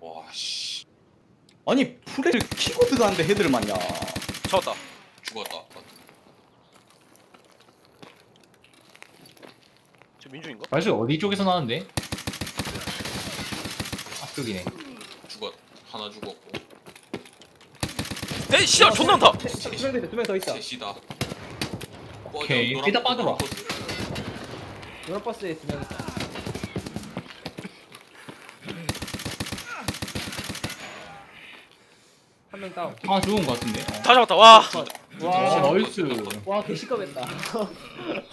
와씨 아니 프레를 키고 들어가는데 헤드를 맞냐 잡았다. 죽었다. 저 민준인가? 발소리 어디 쪽에서 나는데? 앞쪽이네. 죽었. 하나 죽었고 에이 씨발 존나 많다. 두명 더 있어. 셋이다. 오케이, 일단 빠져봐. 노란 버스. 노란 버스에 두명 있어. 한 명 다운. 아 좋은 것 같은데. 다 잡았다. 와. 와, 어, 나이스. 와 개시겁했다.